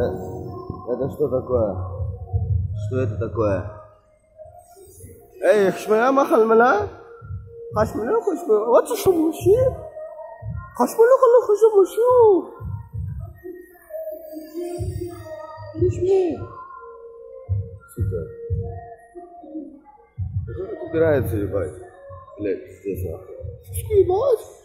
Это что такое? Что это такое? Эй, хшмая махалмала? Хашмала хашмала. Вот что муши? Хашмала хала хаша мушу. Хишми. Сука. Как он убирается, ебать? Блядь, здесь нахуй. Ебать.